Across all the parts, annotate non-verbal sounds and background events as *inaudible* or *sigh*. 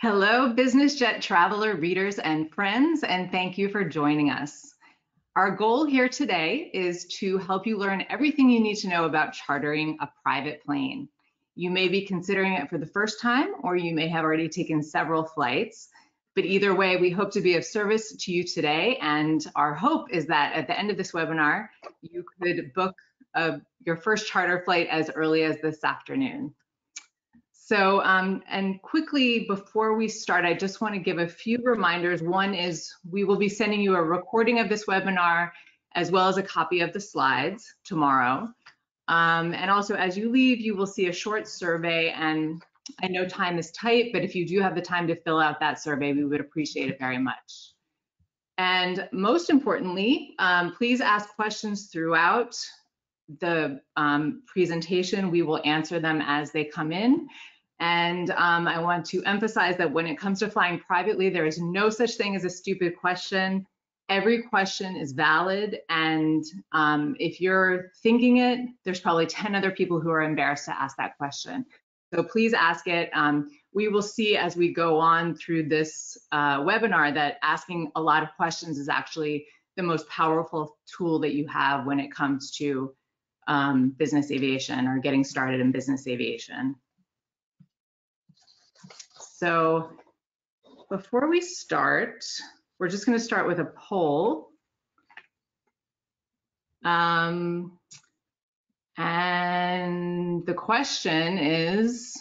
Hello, business jet traveler readers and friends, and thank you for joining us. Our goal here today is to help you learn everything you need to know about chartering a private plane. You may be considering it for the first time, or you may have already taken several flights. But either way, we hope to be of service to you today. And our hope is that at the end of this webinar, you could book a, your first charter flight as early as this afternoon. So, um, and quickly before we start, I just want to give a few reminders. One is we will be sending you a recording of this webinar as well as a copy of the slides tomorrow. Um, and also as you leave, you will see a short survey and I know time is tight, but if you do have the time to fill out that survey, we would appreciate it very much. And most importantly, um, please ask questions throughout the um, presentation. We will answer them as they come in. And um, I want to emphasize that when it comes to flying privately, there is no such thing as a stupid question. Every question is valid. And um, if you're thinking it, there's probably 10 other people who are embarrassed to ask that question. So please ask it. Um, we will see as we go on through this uh, webinar that asking a lot of questions is actually the most powerful tool that you have when it comes to um, business aviation or getting started in business aviation. So before we start, we're just going to start with a poll. Um, and the question is,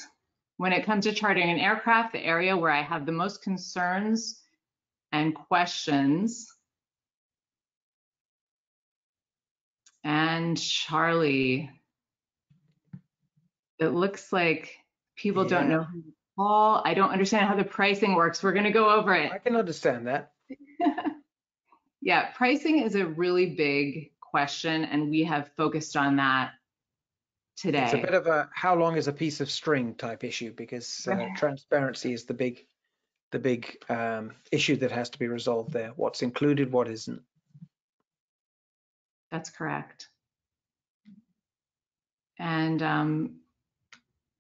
when it comes to charting an aircraft, the area where I have the most concerns and questions. And Charlie, it looks like people yeah. don't know who Paul, I don't understand how the pricing works. We're going to go over it. I can understand that. *laughs* yeah, pricing is a really big question, and we have focused on that today. It's a bit of a how long is a piece of string type issue because uh, transparency is the big the big um, issue that has to be resolved there. What's included, what isn't. That's correct. And um,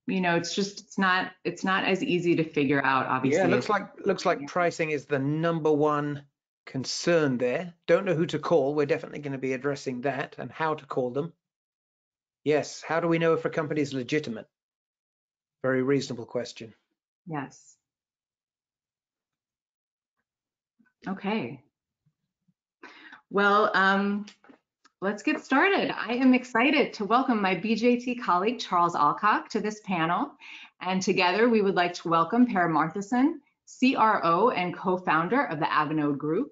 you know, it's just it's not it's not as easy to figure out. Obviously, yeah, looks like looks like pricing is the number one concern there. Don't know who to call. We're definitely going to be addressing that and how to call them. Yes, how do we know if a company is legitimate? Very reasonable question. Yes. Okay. Well, um, Let's get started. I am excited to welcome my BJT colleague, Charles Alcock, to this panel. And together we would like to welcome Per Marthinsson, CRO and co-founder of the Avinode Group,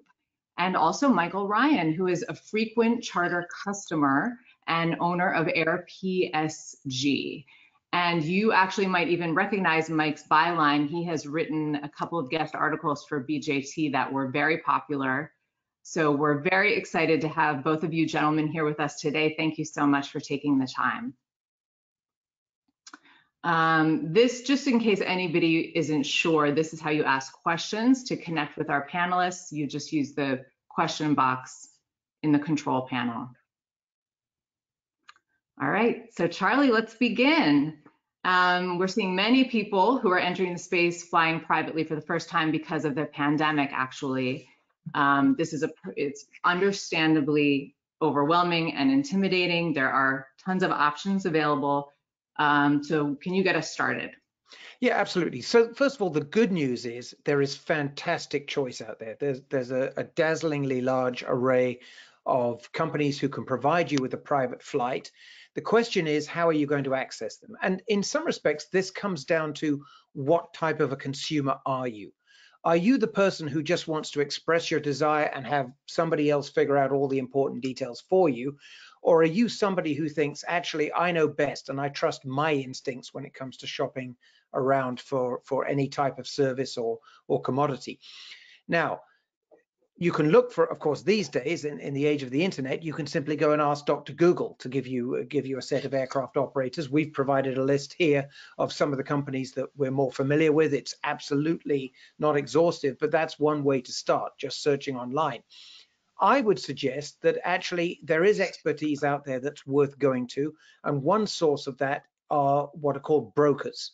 and also Michael Ryan, who is a frequent charter customer and owner of AirPSG. And you actually might even recognize Mike's byline. He has written a couple of guest articles for BJT that were very popular so we're very excited to have both of you gentlemen here with us today. Thank you so much for taking the time. Um, this, just in case anybody isn't sure, this is how you ask questions to connect with our panelists. You just use the question box in the control panel. All right, so Charlie, let's begin. Um, we're seeing many people who are entering the space flying privately for the first time because of the pandemic, actually. Um, this is a, it's understandably overwhelming and intimidating. There are tons of options available. Um, so can you get us started? Yeah, absolutely. So first of all, the good news is there is fantastic choice out there. There's there's a, a dazzlingly large array of companies who can provide you with a private flight. The question is, how are you going to access them? And in some respects, this comes down to what type of a consumer are you? Are you the person who just wants to express your desire and have somebody else figure out all the important details for you? Or are you somebody who thinks, actually, I know best and I trust my instincts when it comes to shopping around for, for any type of service or, or commodity? Now, you can look for, of course, these days in, in the age of the internet, you can simply go and ask Dr. Google to give you uh, give you a set of aircraft operators. We've provided a list here of some of the companies that we're more familiar with. It's absolutely not exhaustive, but that's one way to start, just searching online. I would suggest that actually there is expertise out there that's worth going to, and one source of that are what are called brokers.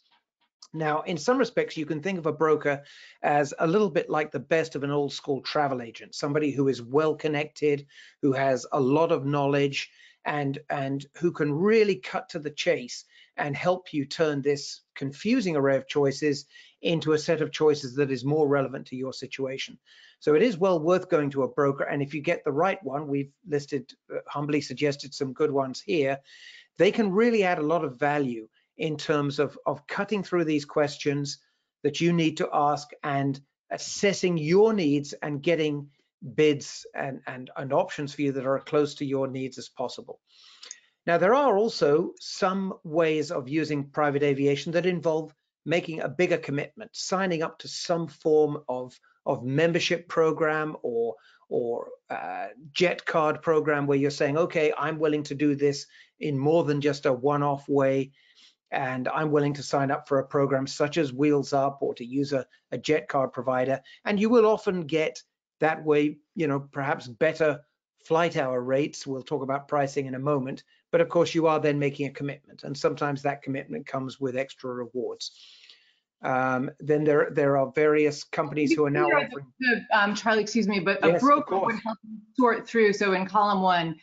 Now, in some respects, you can think of a broker as a little bit like the best of an old school travel agent, somebody who is well connected, who has a lot of knowledge, and, and who can really cut to the chase and help you turn this confusing array of choices into a set of choices that is more relevant to your situation. So it is well worth going to a broker. And if you get the right one, we've listed, uh, humbly suggested some good ones here, they can really add a lot of value in terms of, of cutting through these questions that you need to ask and assessing your needs and getting bids and, and, and options for you that are close to your needs as possible. Now, there are also some ways of using private aviation that involve making a bigger commitment, signing up to some form of of membership program or or uh, jet card program where you're saying, okay, I'm willing to do this in more than just a one-off way, and I'm willing to sign up for a program such as Wheels Up or to use a, a jet card provider, and you will often get that way, you know, perhaps better flight hour rates. We'll talk about pricing in a moment, but of course you are then making a commitment, and sometimes that commitment comes with extra rewards. Um, then there there are various companies who are now offering. Um, Charlie, excuse me, but yes, a broker would help sort through. So in column one,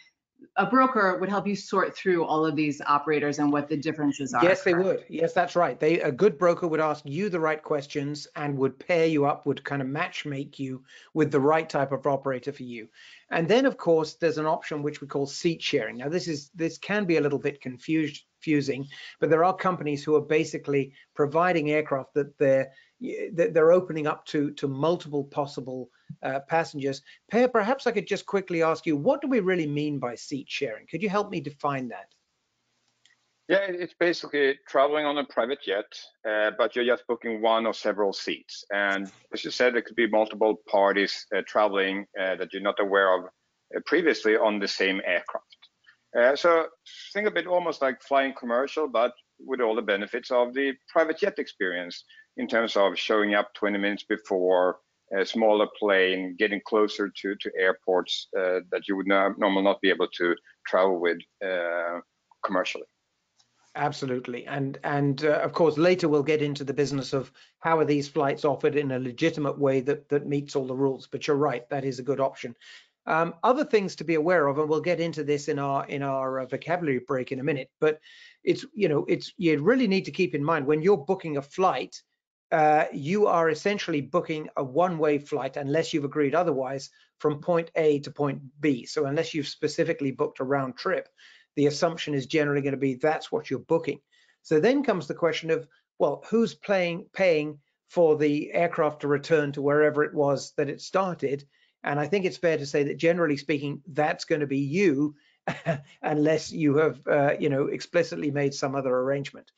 a broker would help you sort through all of these operators and what the differences are. Yes, they would. Yes, that's right. They a good broker would ask you the right questions and would pair you up, would kind of match make you with the right type of operator for you. And then of course there's an option which we call seat sharing. Now this is this can be a little bit confused confusing, but there are companies who are basically providing aircraft that they're they're opening up to to multiple possible uh, passengers. Per, perhaps I could just quickly ask you, what do we really mean by seat sharing? Could you help me define that? Yeah, it's basically traveling on a private jet, uh, but you're just booking one or several seats. And as you said, there could be multiple parties uh, traveling uh, that you're not aware of uh, previously on the same aircraft. Uh, so think of it almost like flying commercial, but with all the benefits of the private jet experience in terms of showing up 20 minutes before a smaller plane, getting closer to, to airports uh, that you would not, normally not be able to travel with uh, commercially. Absolutely, and and uh, of course later we'll get into the business of how are these flights offered in a legitimate way that that meets all the rules. But you're right, that is a good option. Um, other things to be aware of, and we'll get into this in our in our uh, vocabulary break in a minute. But it's you know it's you really need to keep in mind when you're booking a flight, uh, you are essentially booking a one-way flight unless you've agreed otherwise from point A to point B. So unless you've specifically booked a round trip, the assumption is generally going to be that's what you're booking. So then comes the question of well, who's playing paying for the aircraft to return to wherever it was that it started? And I think it's fair to say that generally speaking, that's going to be you *laughs* unless you have, uh, you know, explicitly made some other arrangement.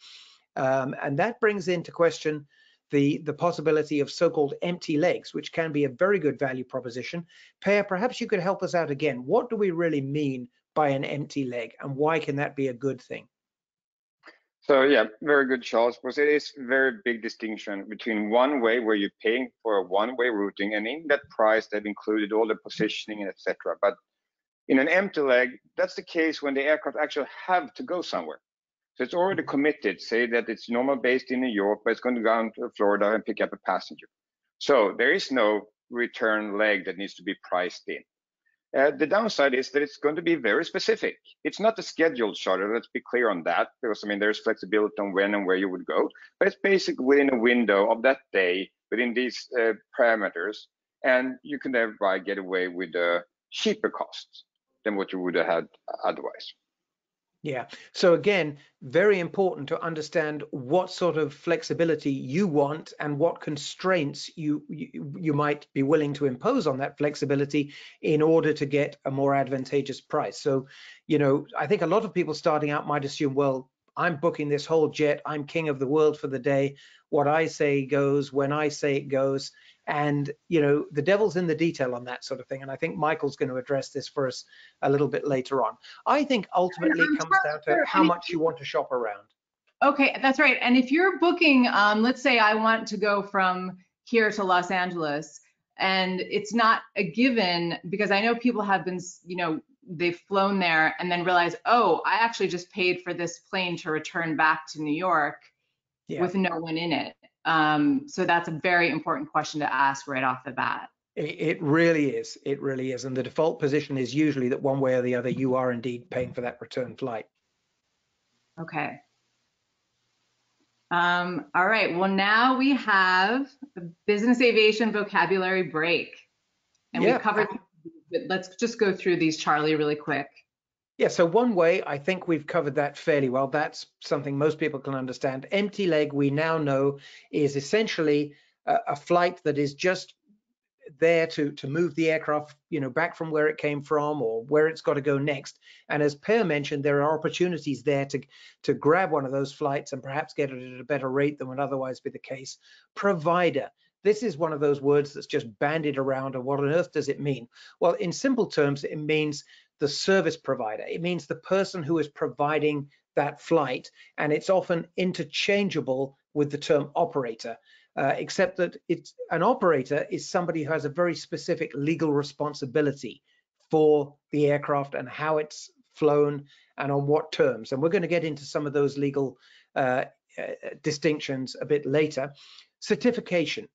Um, and that brings into question the, the possibility of so-called empty legs, which can be a very good value proposition. Per, perhaps you could help us out again. What do we really mean by an empty leg and why can that be a good thing? So yeah, very good, Charles. Because it is very big distinction between one way where you're paying for a one-way routing, and in that price they've included all the positioning and etc. But in an empty leg, that's the case when the aircraft actually have to go somewhere. So it's already committed. Say that it's normal based in New York, but it's going to go down to Florida and pick up a passenger. So there is no return leg that needs to be priced in. Uh, the downside is that it's going to be very specific. It's not a scheduled charter. Let's be clear on that, because I mean there's flexibility on when and where you would go, but it's basically within a window of that day within these uh, parameters, and you can thereby get away with a cheaper cost than what you would have had otherwise. Yeah. So again, very important to understand what sort of flexibility you want and what constraints you, you, you might be willing to impose on that flexibility in order to get a more advantageous price. So, you know, I think a lot of people starting out might assume, well, I'm booking this whole jet. I'm king of the world for the day. What I say goes when I say it goes and you know the devil's in the detail on that sort of thing and i think michael's going to address this for us a little bit later on i think ultimately it comes down to how much you want to shop around okay that's right and if you're booking um, let's say i want to go from here to los angeles and it's not a given because i know people have been you know they've flown there and then realize oh i actually just paid for this plane to return back to new york Yeah. with no one in it? Um, so that's a very important question to ask right off the bat. It, really is. It really is. And the default position is usually that one way or the other, you are indeed paying for that return flight. Okay. Um, all right, well, now we have a business aviation vocabulary break. And Yeah. we've covered, but let's just go through these, Charlie, really quick. Yeah, so one way, I think we've covered that fairly well. That's something most people can understand. Empty leg, we now know, is essentially a, a flight that is just there to to move the aircraft, you know, back from where it came from or where it's got to go next. And as Per mentioned, there are opportunities there to to grab one of those flights and perhaps get it at a better rate than would otherwise be the case. Provider. This is one of those words that's just bandied around. And what on earth does it mean? Well, in simple terms, it means the service provider. It means the person who is providing that flight, and it's often interchangeable with the term operator, uh, except that it's an operator is somebody who has a very specific legal responsibility for the aircraft and how it's flown and on what terms. And we're going to get into some of those legal uh, uh, distinctions a bit later. Certification.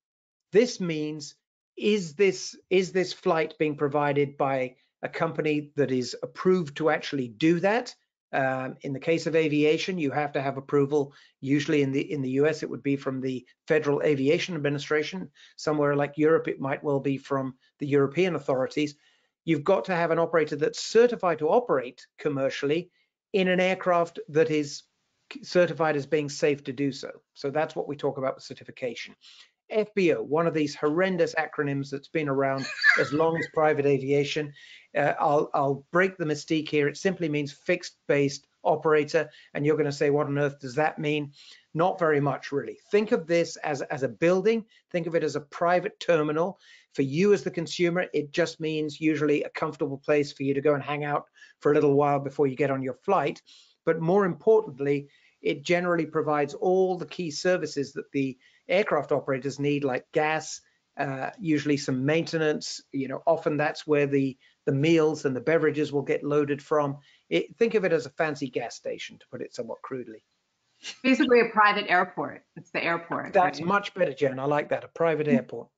This means is this is this flight being provided by a company that is approved to actually do that. Um, in the case of aviation, you have to have approval. Usually in the in the US, it would be from the Federal Aviation Administration. Somewhere like Europe, it might well be from the European authorities. You've got to have an operator that's certified to operate commercially in an aircraft that is certified as being safe to do so. So that's what we talk about with certification. FBO, one of these horrendous acronyms that's been around as long as private aviation. Uh, I'll, I'll break the mystique here. It simply means fixed based operator. And you're going to say, what on earth does that mean? Not very much, really. Think of this as, as a building. Think of it as a private terminal. For you as the consumer, it just means usually a comfortable place for you to go and hang out for a little while before you get on your flight. But more importantly, it generally provides all the key services that the aircraft operators need, like gas, uh, usually some maintenance. You know, often that's where the the meals and the beverages will get loaded from. It, think of it as a fancy gas station, to put it somewhat crudely. Basically a private airport. It's the airport. That's right? much better, Jen. I like that. A private *laughs* airport.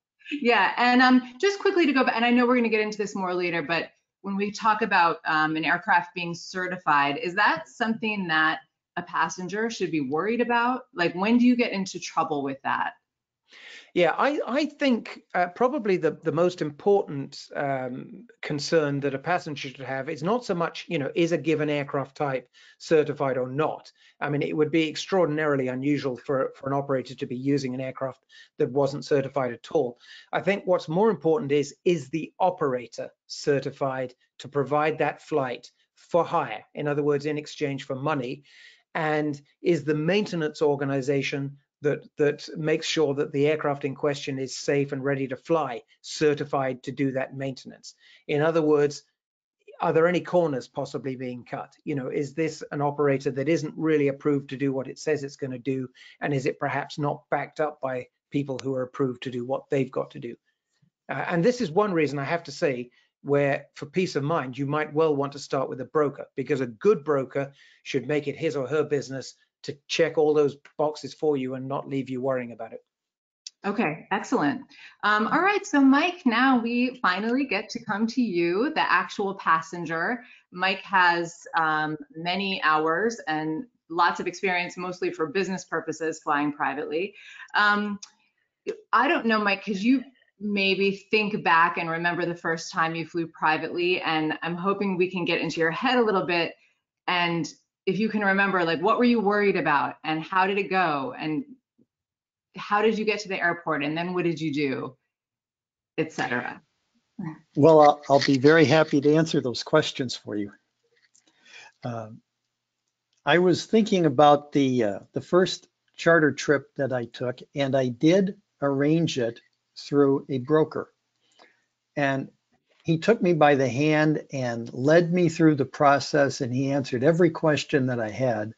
Yeah, and um, just quickly to go back, and I know we're going to get into this more later, but when we talk about um, an aircraft being certified, is that something that a passenger should be worried about? Like, when do you get into trouble with that? Yeah, I, I think uh, probably the, the most important um, concern that a passenger should have is not so much, you know, is a given aircraft type certified or not. I mean, it would be extraordinarily unusual for, for an operator to be using an aircraft that wasn't certified at all. I think what's more important is, is the operator certified to provide that flight for hire? In other words, in exchange for money. And is the maintenance organization that that makes sure that the aircraft in question is safe and ready to fly, certified to do that maintenance. In other words, are there any corners possibly being cut? You know, is this an operator that isn't really approved to do what it says it's going to do? And is it perhaps not backed up by people who are approved to do what they've got to do? Uh, and this is one reason I have to say where for peace of mind, you might well want to start with a broker because a good broker should make it his or her business to check all those boxes for you and not leave you worrying about it. Okay, excellent. Um, all right, so Mike, now we finally get to come to you, the actual passenger. Mike has um, many hours and lots of experience, mostly for business purposes, flying privately. Um, I don't know, Mike, because you maybe think back and remember the first time you flew privately, and I'm hoping we can get into your head a little bit and if you can remember, like what were you worried about and how did it go and how did you get to the airport and then what did you do, etc. Well, I'll, I'll, be very happy to answer those questions for you. Um, I was thinking about the uh, the first charter trip that I took, and I did arrange it through a broker. And he took me by the hand and led me through the process, and he answered every question that I had.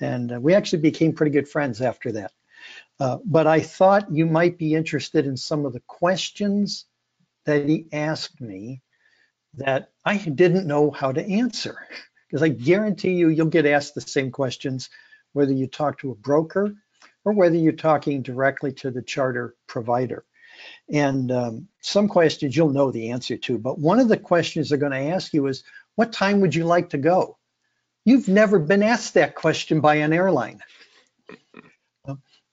And uh, we actually became pretty good friends after that. Uh, but I thought you might be interested in some of the questions that he asked me that I didn't know how to answer. *laughs* Because I guarantee you, you'll get asked the same questions whether you talk to a broker or whether you're talking directly to the charter provider. And um, some questions you'll know the answer to, but one of the questions they're going to ask you is, what time would you like to go? You've never been asked that question by an airline.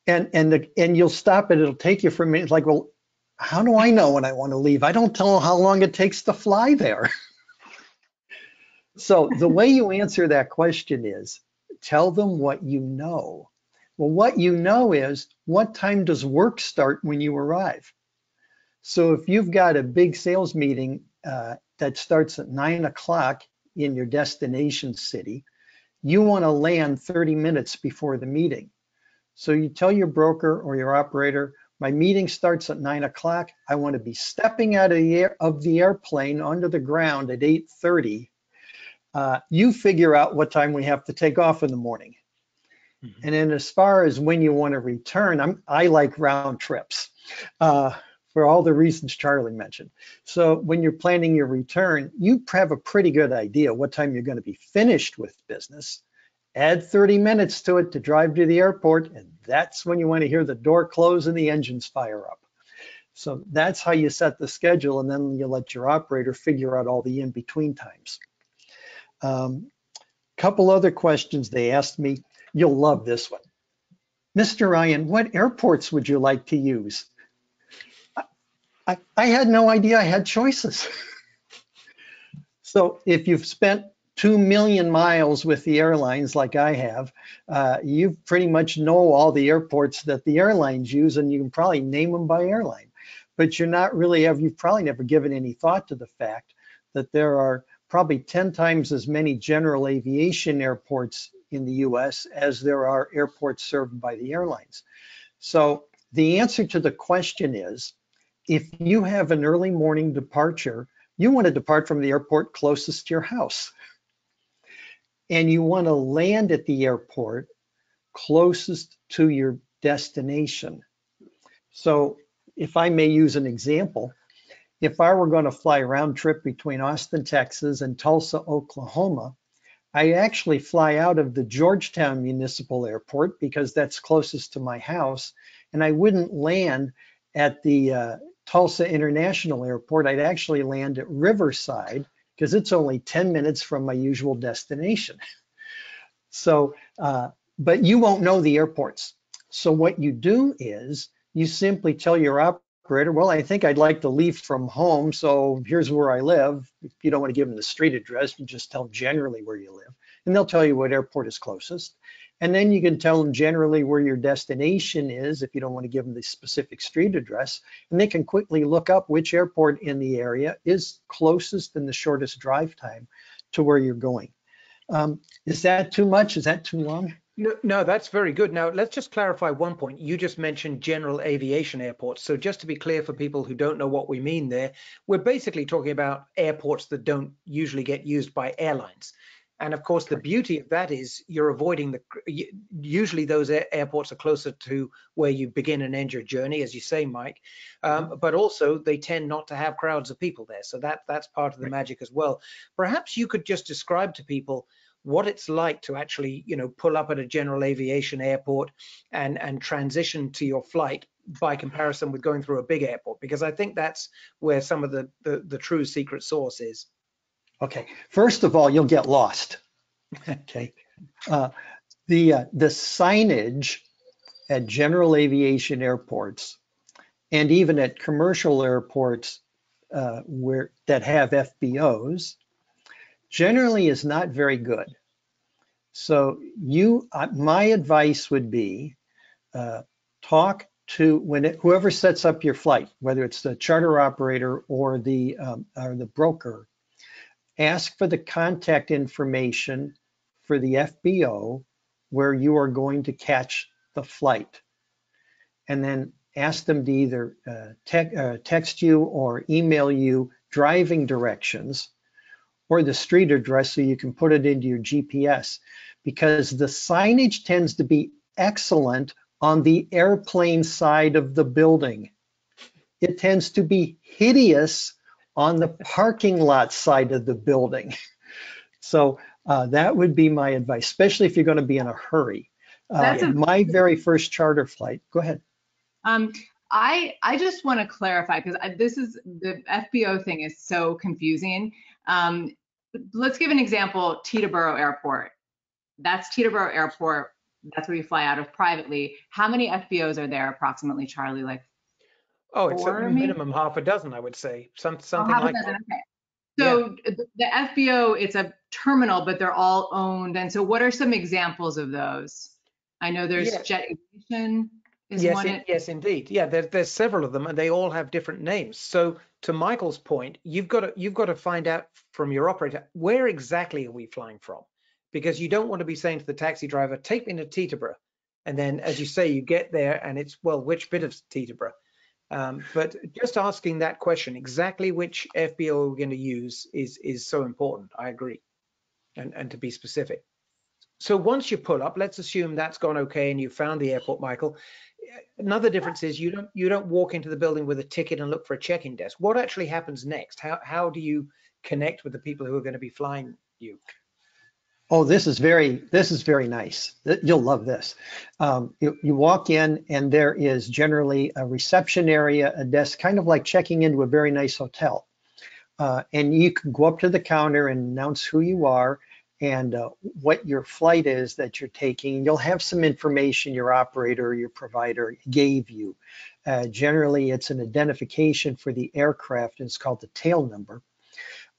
And and the, and you'll stop it. It'll take you for a minute. It's Like, well, how do I know when I want to leave? I don't tell how long it takes to fly there. *laughs* so the way you answer that question is tell them what you know. Well, what you know is what time does work start when you arrive? So if you've got a big sales meeting uh, that starts at nine o'clock in your destination city, you want to land 30 minutes before the meeting. So you tell your broker or your operator, my meeting starts at nine o'clock. I want to be stepping out of the, air, of the airplane onto the ground at 8.30. Uh, you figure out what time we have to take off in the morning. Mm-hmm. And then as far as when you want to return, I'm, I like round trips uh, for all the reasons Charlie mentioned. So when you're planning your return, you have a pretty good idea what time you're going to be finished with business. Add 30 minutes to it to drive to the airport, and that's when you want to hear the door close and the engines fire up. So that's how you set the schedule, and then you let your operator figure out all the in-between times. Um, couple other questions they asked me. You'll love this one. Mr. Ryan, what airports would you like to use? I, I had no idea I had choices. *laughs* so if you've spent 2 million miles with the airlines like I have, uh, you pretty much know all the airports that the airlines use and you can probably name them by airline. But you're not really, ever, you've probably never given any thought to the fact that there are probably 10 times as many general aviation airports in the US as there are airports served by the airlines. So the answer to the question is, if you have an early morning departure, you want to depart from the airport closest to your house. And you want to land at the airport closest to your destination. So if I may use an example, if I were going to fly a round trip between Austin, Texas and Tulsa, Oklahoma, I actually fly out of the Georgetown Municipal Airport because that's closest to my house, and I wouldn't land at the uh, Tulsa International Airport. I'd actually land at Riverside because it's only 10 minutes from my usual destination. *laughs* so, uh, but you won't know the airports. So what you do is you simply tell your operator, well, I think I'd like to leave from home, so here's where I live. If you don't want to give them the street address, you just tell generally where you live, and they'll tell you what airport is closest. And then you can tell them generally where your destination is if you don't want to give them the specific street address. And they can quickly look up which airport in the area is closest and the shortest drive time to where you're going. Um, is that too much? Is that too long? No, no, that's very good. Now, let's just clarify one point. You just mentioned general aviation airports. So just to be clear for people who don't know what we mean there, we're basically talking about airports that don't usually get used by airlines. And of course, the beauty of that is you're avoiding the, usually those airports are closer to where you begin and end your journey, as you say, Mike. Um, mm-hmm. but also they tend not to have crowds of people there. So that that's part of the magic as well. Perhaps you could just describe to people what it's like to actually, you know, pull up at a general aviation airport and and transition to your flight by comparison with going through a big airport, because I think that's where some of the the, the true secret sauce is. Okay, first of all, you'll get lost. *laughs* okay, uh, the uh, the signage at general aviation airports and even at commercial airports uh, where that have FBOs generally is not very good. So you, uh, my advice would be uh, talk to when it, whoever sets up your flight, whether it's the charter operator or the um, or the broker, ask for the contact information for the FBO where you are going to catch the flight, and then ask them to either uh, te uh, text you or email you driving directions or the street address so you can put it into your GPS because the signage tends to be excellent on the airplane side of the building. It tends to be hideous on the parking lot side of the building. *laughs* So uh, that would be my advice, especially if you're going to be in a hurry. Uh, a- my very first charter flight, go ahead. Um, I I just want to clarify because this is the FBO thing is so confusing. Um, let's give an example: Teterboro Airport. That's Teterboro Airport. That's where you fly out of privately. How many FBOs are there approximately, Charlie? Like Oh, it's Four, a maybe? minimum half a dozen, I would say, some, oh, something half a like dozen, that. okay. So the the FBO, it's a terminal, but they're all owned. And so, what are some examples of those? I know there's Yeah. Jet Aviation is Yes, one. in- yes, indeed. Yeah, there, there's several of them, and they all have different names. So, to Michael's point, you've got to you've got to find out from your operator where exactly are we flying from, because you don't want to be saying to the taxi driver, "Take me to Teterboro," and then, as you say, you get there and it's well, which bit of Teterboro? Um, but just asking that question, exactly which FBO we're going to use, is is so important. I agree, and and to be specific. So once you pull up, let's assume that's gone okay and you found the airport, Michael. Another difference is you don't you don't walk into the building with a ticket and look for a check-in desk. What actually happens next? How how do you connect with the people who are going to be flying you? Oh, this is very, this is very nice. You'll love this. Um, you, you walk in and there is generally a reception area, a desk, kind of like checking into a very nice hotel. Uh, and you can go up to the counter and announce who you are and uh, what your flight is that you're taking. You'll have some information your operator or your provider gave you. Uh, generally, it's an identification for the aircraft and it's called the tail number.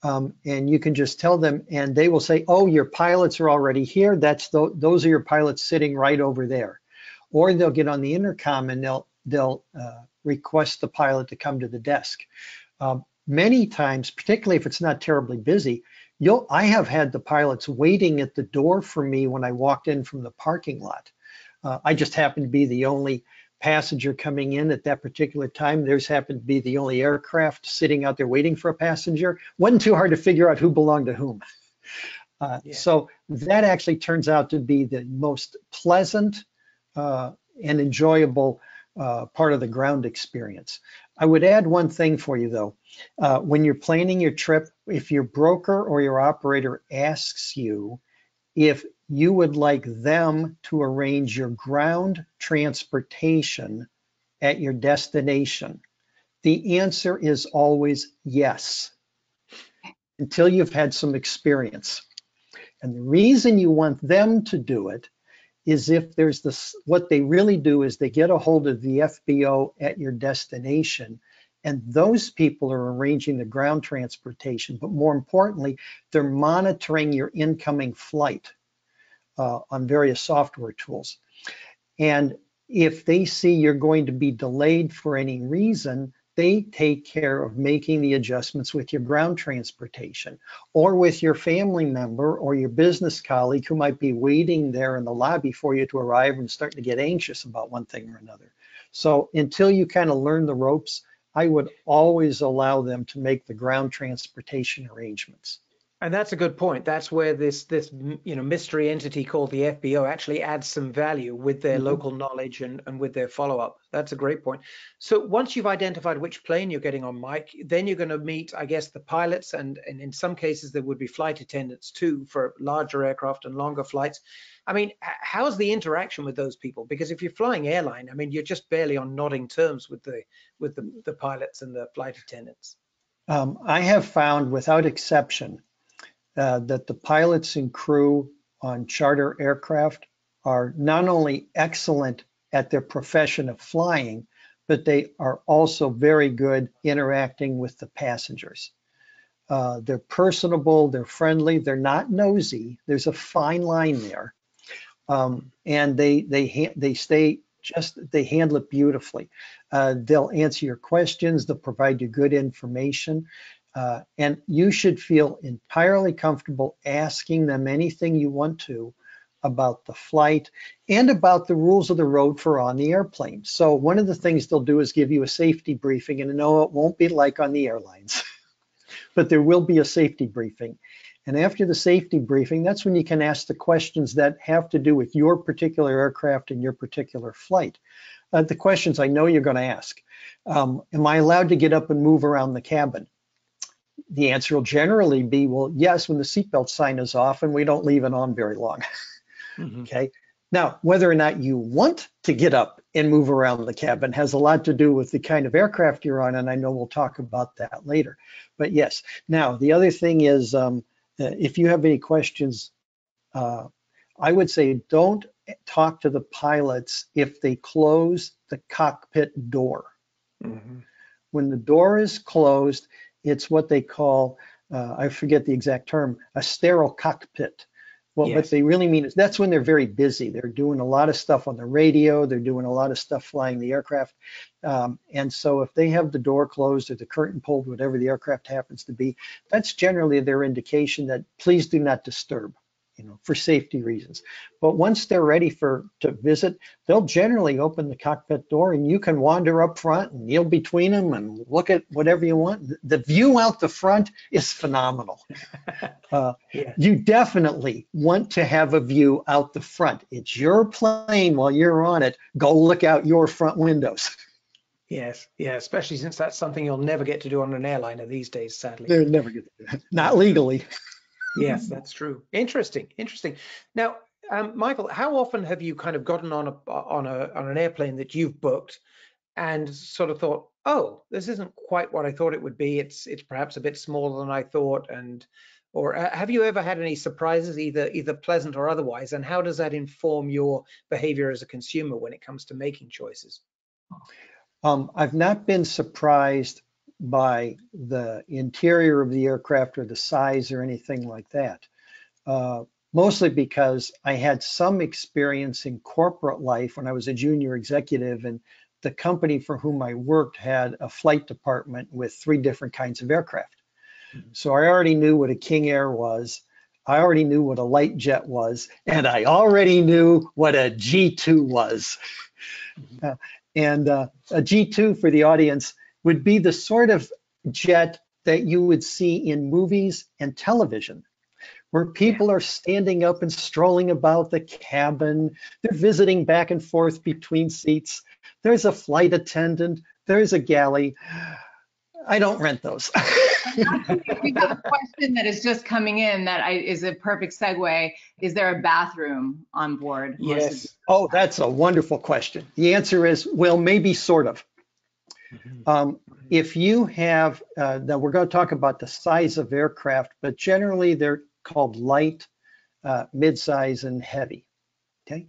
Um, and you can just tell them and they will say, oh, your pilots are already here. That's tho- those are your pilots sitting right over there. Or they'll get on the intercom and they'll, they'll uh, request the pilot to come to the desk. Um, many times, particularly if it's not terribly busy, you'll, I have had the pilots waiting at the door for me when I walked in from the parking lot. Uh, I just happened to be the only passenger coming in at that particular time. There's happened to be the only aircraft sitting out there waiting for a passenger. Wasn't too hard to figure out who belonged to whom. Uh, Yeah. So that actually turns out to be the most pleasant uh, and enjoyable uh, part of the ground experience. I would add one thing for you though. Uh, when you're planning your trip, if your broker or your operator asks you if you would like them to arrange your ground transportation at your destination, the answer is always yes, until you've had some experience. And the reason you want them to do it is if there's this, what they really do is they get a hold of the FBO at your destination and those people are arranging the ground transportation, but more importantly, they're monitoring your incoming flight uh, on various software tools. And if they see you're going to be delayed for any reason, they take care of making the adjustments with your ground transportation or with your family member or your business colleague who might be waiting there in the lobby for you to arrive and starting to get anxious about one thing or another. So until you kind of learn the ropes, I would always allow them to make the ground transportation arrangements. And that's a good point. That's where this this you know mystery entity called the FBO actually adds some value with their Mhm. local knowledge and, and with their follow up. That's a great point. So once you've identified which plane you're getting on, Mike, then you're going to meet, I guess, the pilots and and in some cases there would be flight attendants too for larger aircraft and longer flights. I mean, how's the interaction with those people? Because if you're flying airline, I mean, you're just barely on nodding terms with the with the, the pilots and the flight attendants. Um, I have found without exception uh, that the pilots and crew on charter aircraft are not only excellent at their profession of flying, but they are also very good interacting with the passengers. Uh, they're personable, they're friendly, they're not nosy. There's a fine line there. Um, and they they they stay just they handle it beautifully. Uh, they'll answer your questions, they'll provide you good information. Uh, and you should feel entirely comfortable asking them anything you want to about the flight and about the rules of the road for on the airplane. So one of the things they'll do is give you a safety briefing and no, it won't be like on the airlines, *laughs* but there will be a safety briefing. And after the safety briefing, that's when you can ask the questions that have to do with your particular aircraft and your particular flight. Uh, the questions I know you're going to ask. Um, am I allowed to get up and move around the cabin? The answer will generally be, well, yes, when the seatbelt sign is off and we don't leave it on very long. *laughs* Mhm. Okay. Now, whether or not you want to get up and move around the cabin has a lot to do with the kind of aircraft you're on, and I know we'll talk about that later. But yes, now the other thing is, um, uh, if you have any questions, uh, I would say don't talk to the pilots if they close the cockpit door. Mhm. When the door is closed, it's what they call, uh, I forget the exact term, a sterile cockpit. Well, what they really mean is that's when they're very busy. They're doing a lot of stuff on the radio. They're doing a lot of stuff flying the aircraft. Um, and so if they have the door closed or the curtain pulled, whatever the aircraft happens to be, that's generally their indication that please do not disturb, you know, for safety reasons. But once they're ready for to visit, they'll generally open the cockpit door and you can wander up front and kneel between them and look at whatever you want. The view out the front is phenomenal. *laughs* Uh, Yeah. you definitely want to have a view out the front. It's your plane while you're on it. Go look out your front windows. *laughs* Yes, yeah, especially since that's something you'll never get to do on an airliner these days, sadly. They'll never get that. not legally. *laughs* Yes, that's true. Interesting, interesting. Now, um, Michael, how often have you kind of gotten on a on a on an airplane that you've booked and sort of thought, oh, this isn't quite what I thought it would be. It's it's perhaps a bit smaller than I thought, and or uh, have you ever had any surprises, either either pleasant or otherwise? And how does that inform your behavior as a consumer when it comes to making choices? Um, I've not been surprised by the interior of the aircraft or the size or anything like that. Uh, mostly because I had some experience in corporate life when I was a junior executive and the company for whom I worked had a flight department with three different kinds of aircraft. Mhm. So I already knew what a King Air was. I already knew what a light jet was, and I already knew what a G2 was. Uh, and uh, a G2 for the audience would be the sort of jet that you would see in movies and television, where people are standing up and strolling about the cabin. They're visiting back and forth between seats. There's a flight attendant. There's a galley. I don't rent those. *laughs* We have a question that is just coming in that I, is a perfect segue. Is there a bathroom on board? Yes. oh, that's a wonderful question. The answer is, well, maybe sort of. Um, if you have, uh, now we're going to talk about the size of aircraft, but generally they're called light, uh, mid-size, and heavy, okay,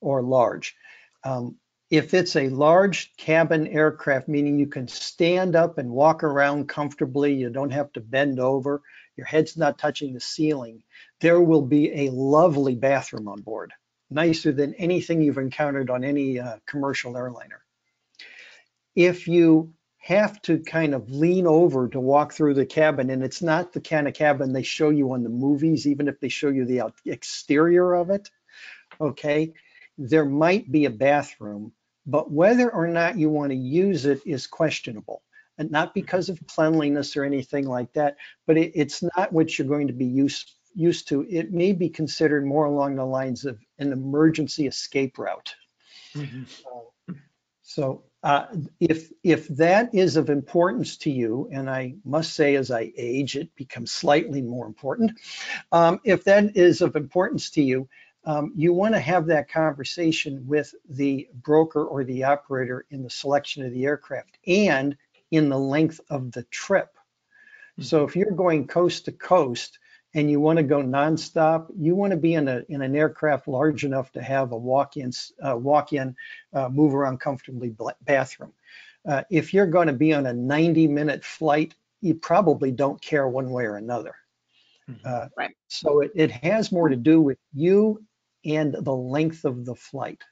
or large. Um, if it's a large cabin aircraft, meaning you can stand up and walk around comfortably, you don't have to bend over, your head's not touching the ceiling, there will be a lovely bathroom on board, nicer than anything you've encountered on any uh, commercial airliner if you have to kind of lean over to walk through the cabin and it's not the kind of cabin they show you on the movies, even if they show you the exterior of it, okay, there might be a bathroom, but whether or not you want to use it is questionable. And not because of cleanliness or anything like that, but it, it's not what you're going to be used used to. It may be considered more along the lines of an emergency escape route. Mhm. So uh, if if that is of importance to you, and I must say as I age, it becomes slightly more important. Um, if that is of importance to you, um, you want to have that conversation with the broker or the operator in the selection of the aircraft and in the length of the trip. So if you're going coast to coast and you want to go nonstop, you want to be in a in an aircraft large enough to have a walk-in uh, walk-in uh, move around comfortably bathroom. Uh, if you're going to be on a 90 minute flight, you probably don't care one way or another. Mhm. Uh, Right. So it, it has more to do with you and the length of the flight.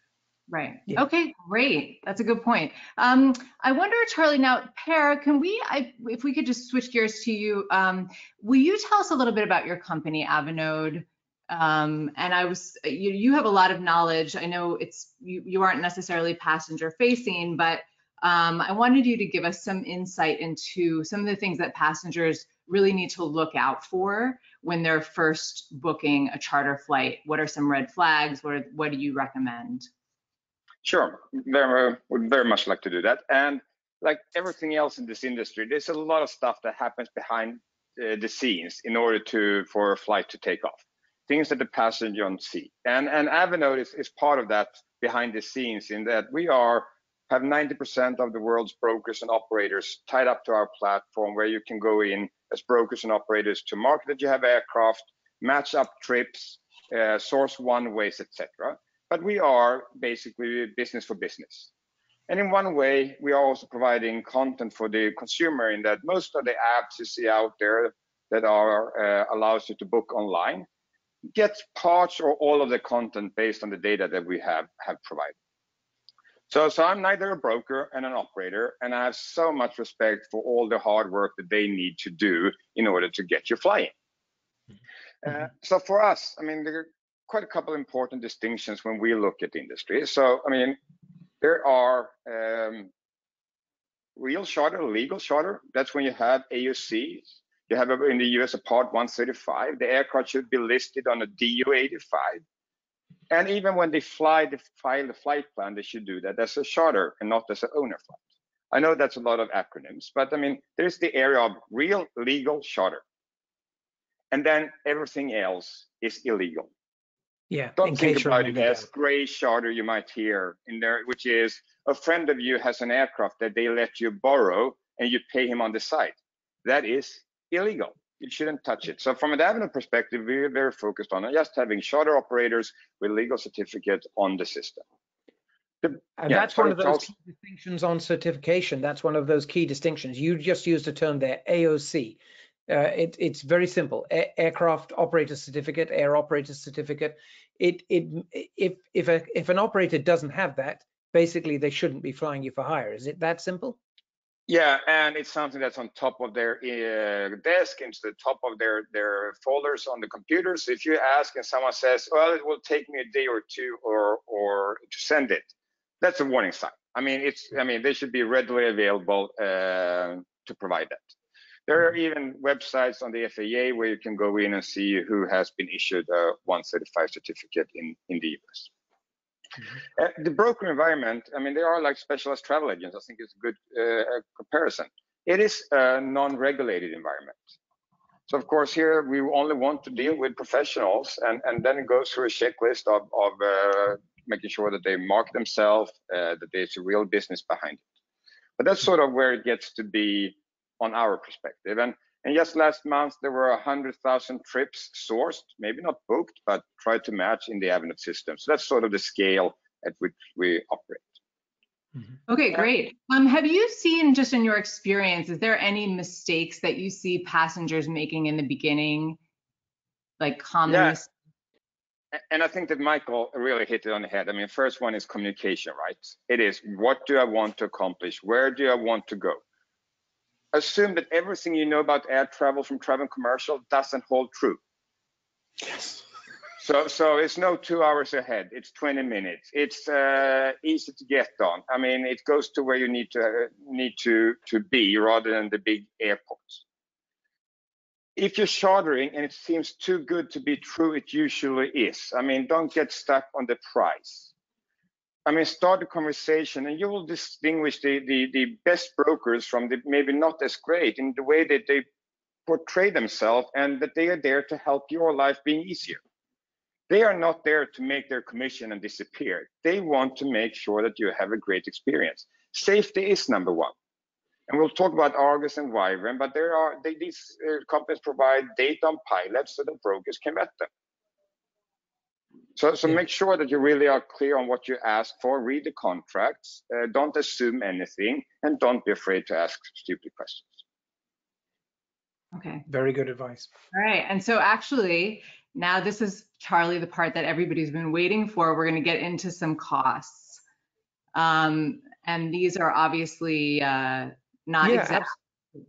Right. Yeah. Okay, great. That's a good point. Um, I wonder, Charlie, now, Per, can we, I, if we could just switch gears to you, um, will you tell us a little bit about your company, Avinode? Um, and I was, you, you have a lot of knowledge. I know it's, you, you aren't necessarily passenger facing, but um, I wanted you to give us some insight into some of the things that passengers really need to look out for when they're first booking a charter flight. What are some red flags? What, are, what do you recommend? Sure, very, would very much like to do that. And like everything else in this industry, there's a lot of stuff that happens behind uh, the scenes in order to for a flight to take off. things that the passenger don't see. And, and Avinode is, is part of that behind the scenes in that we are have 90% of the world's brokers and operators tied up to our platform where you can go in as brokers and operators to market that you have aircraft, match up trips, uh, source one ways, etc. But we are basically business for business. And in one way, we are also providing content for the consumer in that most of the apps you see out there that are uh, allows you to book online get parts or all of the content based on the data that we have have provided. So, so I'm neither a broker and an operator, and I have so much respect for all the hard work that they need to do in order to get you flying. Uh, so for us, I mean, are quite a couple important distinctions when we look at the industry. So, I mean, there are um, real charter, legal charter. That's when you have AOCs. You have in the US a Part 135. The aircraft should be listed on a D085. And even when they fly, they file the flight plan, they should do that as a charter and not as an owner flight. I know that's a lot of acronyms, but I mean, there's the area of real legal charter. And then everything else is illegal. Yeah. Don't think about it as gray charter you might hear in there, which is a friend of you has an aircraft that they let you borrow and you pay him on the side. That is illegal. You shouldn't touch it. So from an Avinode perspective, we're very focused on just having charter operators with legal certificate on the system. The, and yeah, that's one of those key distinctions on certification. That's one of those key distinctions. You just used a term there, AOC. Uh, it, it's very simple. A aircraft operator certificate, air operator certificate. It, it, if if a, if an operator doesn't have that, basically they shouldn't be flying you for hire. Is it that simple? Yeah, and it's something that's on top of their uh, desk, into the top of their their folders on the computer. So if you ask and someone says, "Well, it will take me a day or two or or to send it," that's a warning sign. I mean, it's I mean they should be readily available uh, to provide that. There are even websites on the FAA where you can go in and see who has been issued a 135 certificate in in the US. Mm-hmm. Uh, the broker environment, I mean, they are like specialized travel agents. I think it's a good uh, comparison. It is a non-regulated environment. So of course here we only want to deal with professionals and, and then it goes through a checklist of, of uh, making sure that they mark themselves, uh, that there's a real business behind it. But that's sort of where it gets to be on our perspective. And and just last month, there were 100,000 trips sourced, maybe not booked, but tried to match in the Avinode system. So that's sort of the scale at which we operate. Mm-hmm. Okay, great. Um, have you seen, just in your experience, is there any mistakes that you see passengers making in the beginning, like common? Yeah. And I think that Michael really hit it on the head. I mean, first one is communication, right? It is what do I want to accomplish? Where do I want to go? Assume that everything you know about air travel from travel commercial doesn't hold true. Yes. So, so it's no two hours ahead. It's 20 minutes. It's uh, easy to get on. I mean, it goes to where you need to uh, need to to be rather than the big airports. If you're chartering and it seems too good to be true, it usually is. I mean, don't get stuck on the price I mean, start a conversation and you will distinguish the, the, the best brokers from the maybe not as great in the way that they portray themselves and that they are there to help your life being easier. They are not there to make their commission and disappear. They want to make sure that you have a great experience. Safety is number one. And we'll talk about Argus and Wyvern, but there are they, these uh, companies provide data on pilots so that brokers can vet them. So, so make sure that you really are clear on what you ask for. Read the contracts. Uh, don't assume anything, and don't be afraid to ask stupid questions. Okay. Very good advice. All right. And so actually, now this is Charlie, the part that everybody's been waiting for. We're going to get into some costs. Um, and these are obviously uh, not yeah, exact.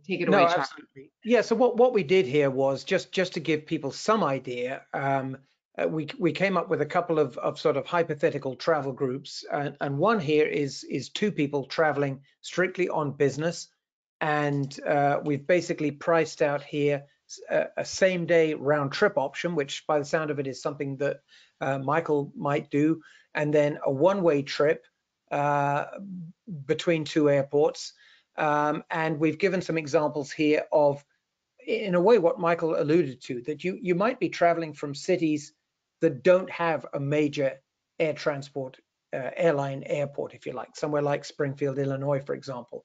Take it away, no, Charlie. Absolutely. Yeah. So what, what we did here was just just to give people some idea. Um, uh, we we came up with a couple of, of sort of hypothetical travel groups, and, and one here is is two people traveling strictly on business, and uh, we've basically priced out here a, a, same day round trip option, which by the sound of it is something that uh, Michael might do, and then a one way trip uh, between two airports, um, and we've given some examples here of in a way what Michael alluded to, that you, you might be traveling from cities that don't have a major air transport, uh, airline airport, if you like, somewhere like Springfield, Illinois, for example.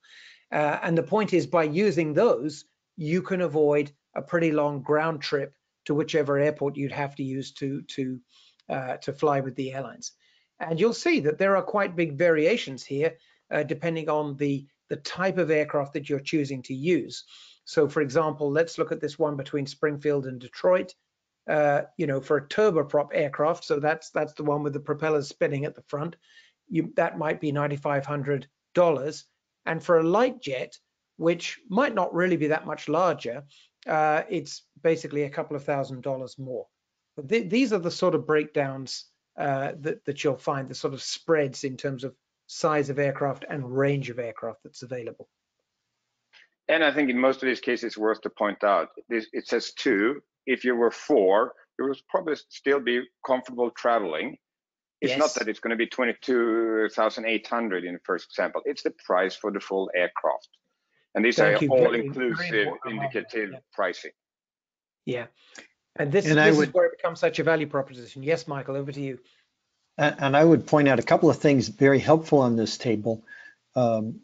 Uh, and the point is by using those, you can avoid a pretty long ground trip to whichever airport you'd have to use to, to, uh, to fly with the airlines. And you'll see that there are quite big variations here, uh, depending on the, the type of aircraft that you're choosing to use. So for example, let's look at this one between Springfield and Detroit. Uh, you know, for a turboprop aircraft, so that's that's the one with the propellers spinning at the front. You, that might be $9,500. And for a light jet, which might not really be that much larger, uh, it's basically a couple of thousand dollars more. Th these are the sort of breakdowns uh, that, that you'll find, the sort of spreads in terms of size of aircraft and range of aircraft that's available. And I think in most of these cases, it's worth to point out, it says two. If you were four, you would probably still be comfortable traveling. It's Yes. not that it's going to be 22,800 in the first example. It's the price for the full aircraft. And these Thank are you. Very- very all-inclusive important remark. indicative Yeah. pricing. Yeah. And this, And I this is would- where it becomes such a value proposition. Yes, Michael, over to you. And, and I would point out a couple of things very helpful on this table. Um,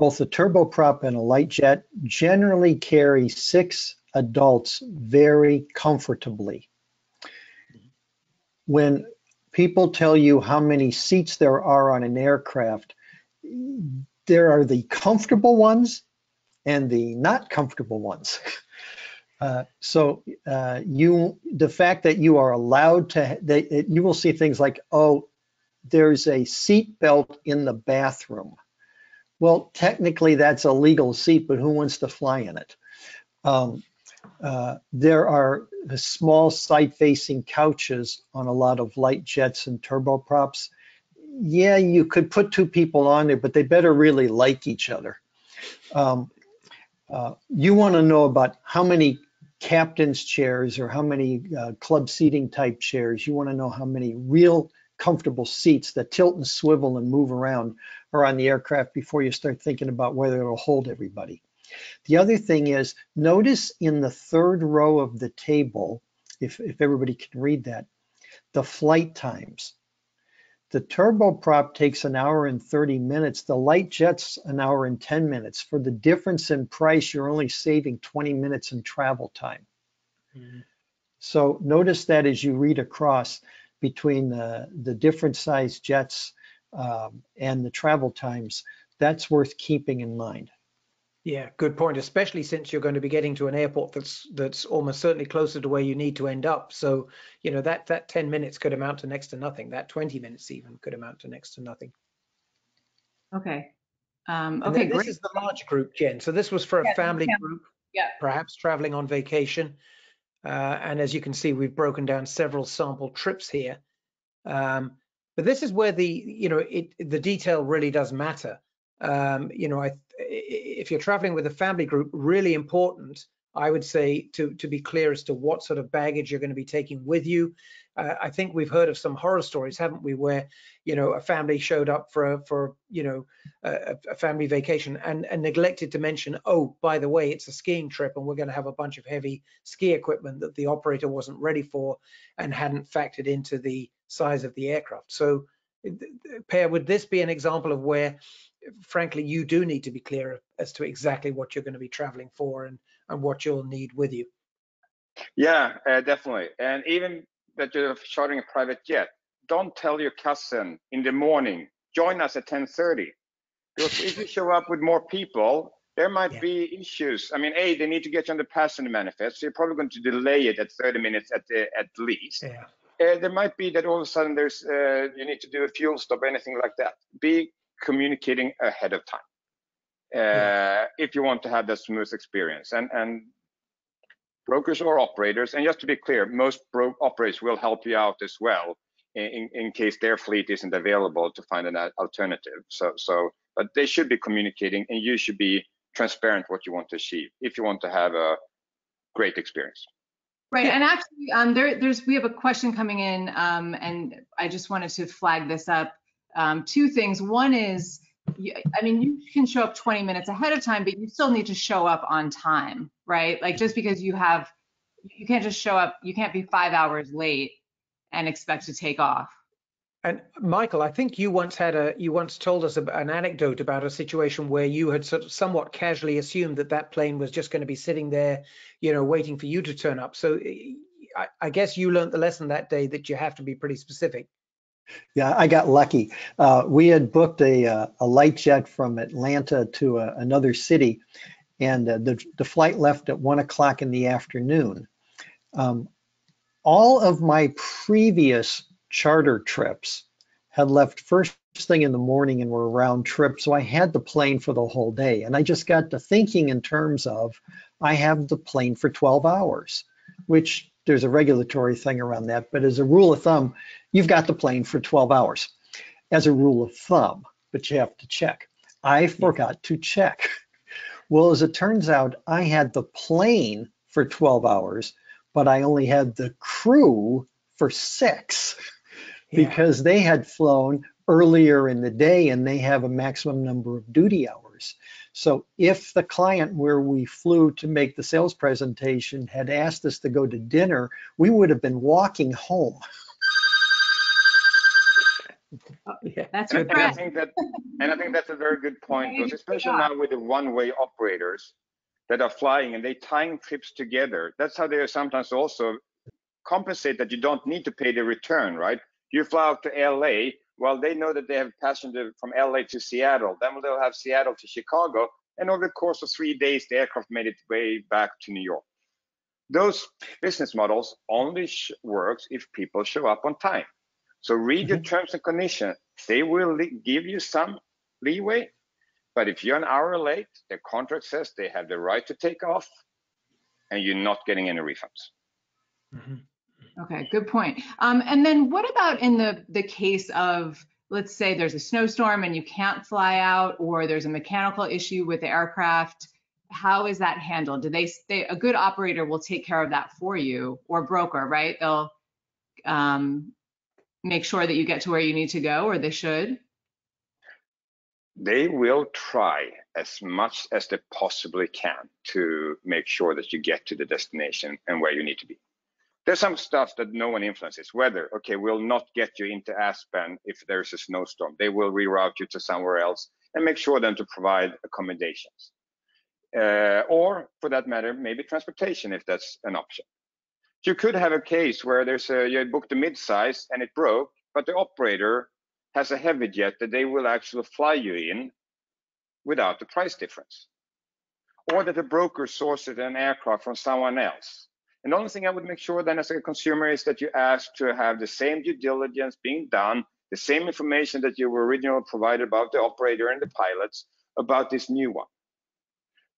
both a turboprop and a light jet generally carry six adults very comfortably. When people tell you how many seats there are on an aircraft, there are the comfortable ones and the not comfortable ones. *laughs* Uh, so uh, you, the fact that you are allowed to, that you will see things like, oh, there's a seat belt in the bathroom. Well, technically that's a legal seat, but who wants to fly in it? Um, uh, there are small side-facing couches on a lot of light jets and turboprops. Yeah, you could put two people on there, but they better really like each other. Um, uh, you want to know about how many captain's chairs or how many uh, club seating type chairs. You want to know how many real comfortable seats that tilt and swivel and move around are on the aircraft before you start thinking about whether it'll hold everybody. The other thing is notice in the third row of the table, if, if everybody can read that, the flight times. The turboprop takes an hour and 30 minutes. The light jet's an hour and 10 minutes. For the difference in price, you're only saving 20 minutes in travel time. Mm-hmm. So notice that as you read across between the, the different size jets um, and the travel times, that's worth keeping in mind. Yeah, good point, especially since you're going to be getting to an airport that's that's almost certainly closer to where you need to end up. So, you know, that that 10 minutes could amount to next to nothing. That 20 minutes even could amount to next to nothing. Okay. Um, okay, then this is the large group, Jen. So this was for a Yeah, family yeah. group. Yeah. Perhaps traveling on vacation. Uh, and as you can see, we've broken down several sample trips here. Um, but this is where the, you know, it, the detail really does matter. Um, you know, I, if you're traveling with a family group, really important, I would say to, to be clear as to what sort of baggage you're going to be taking with you. Uh, I think we've heard of some horror stories, haven't we, where, you know, a family showed up for, a, for you know, a, a family vacation and, and neglected to mention, oh, by the way, it's a skiing trip and we're going to have a bunch of heavy ski equipment that the operator wasn't ready for and hadn't factored into the size of the aircraft. So, Per, would this be an example of where, frankly, you do need to be clear as to exactly what you're going to be traveling for and, and what you'll need with you? Yeah, uh, definitely. And even that you're chartering a private jet, don't tell your cousin in the morning, join us at 10:30. Because if you show up with more people, there might Yeah. be issues. I mean, A, they need to get you on the passenger manifest, so you're probably going to delay it at 30 minutes at the, at least. Yeah. Uh, there might be that all of a sudden there's uh, you need to do a fuel stop or anything like that. Be communicating ahead of time uh, Yeah. if you want to have that smooth experience. And and brokers or operators, and just to be clear, most operators will help you out as well in, in, in case their fleet isn't available to find an alternative. So so, but they should be communicating, and you should be transparent what you want to achieve if you want to have a great experience. Right, and actually, um, there, there's, we have a question coming in, um, and I just wanted to flag this up. Um, two things. One is, you- I mean, you can show up 20 minutes ahead of time, but you still need to show up on time, right? Like just because you have, you can't just show up, you can't be five hours late and expect to take off. And Michael, I think you once had a you once told us an anecdote about a situation where you had sort of somewhat casually assumed that that plane was just going to be sitting there, you know, waiting for you to turn up. So I, I guess you learned the lesson that day that you have to be pretty specific. Yeah, I got lucky. Uh, we had booked a, uh, a light jet from Atlanta to uh, another city, and uh, the, the flight left at one o'clock in the afternoon. Um, all of my previous charter trips had left first thing in the morning and were round trip, so I had the plane for the whole day. And I just got to thinking in terms of I have the plane for 12 hours, which there's a regulatory thing around that. But as a rule of thumb, you've got the plane for 12 hours as a rule of thumb, but you have to check. I forgot to check. Well, as it turns out, I had the plane for 12 hours, but I only had the crew for six yeah. because they had flown earlier in the day and they have a maximum number of duty hours. So if the client where we flew to make the sales presentation had asked us to go to dinner, we would have been walking home. yeah, that's and I, think that, and I think that's a very good point, because especially now with the one-way operators that are flying and they tying trips together. That's how they are sometimes also compensate that you don't need to pay the return, right? You fly out to LA, well, they know that they have passenger from LA to Seattle. Then they'll have Seattle to Chicago. And over the course of three days, the aircraft made its way back to New York. Those business models only works if people show up on time. So read mm-hmm. your terms and conditions. They will give you some leeway, but if you're an hour late, the contract says they have the right to take off, and you're not getting any refunds. Mm-hmm. Okay, good point. Um, and then what about in the, the case of, let's say there's a snowstorm and you can't fly out or there's a mechanical issue with the aircraft, how is that handled? Do they, they a good operator will take care of that for you or broker, right? They'll um, make sure that you get to where you need to go or they should? They will try as much as they possibly can to make sure that you get to the destination and where you need to be. There's some stuff that no one influences. Weather, okay, will not get you into Aspen if there's a snowstorm. They will reroute you to somewhere else and make sure then to provide accommodations. Uh, or for that matter, maybe transportation if that's an option. You could have a case where there's a, you booked a mid-size and it broke, but the operator has a heavy jet that they will actually fly you in without the price difference. Or that the broker sources an aircraft from someone else and the only thing I would make sure then as a consumer is that you ask to have the same due diligence being done, the same information that you were originally provided about the operator and the pilots about this new one.